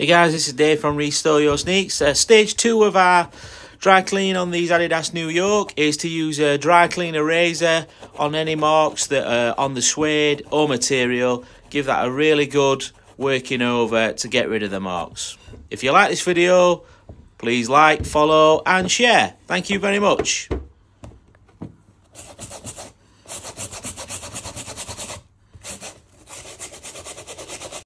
Hey guys, this is Dave from Restore Your Sneaks. Uh, stage two of our dry clean on these Adidas New York is to use a dry cleaner eraser on any marks that are on the suede or material. Give that a really good working over to get rid of the marks. If you like this video, please like, follow and share. Thank you very much.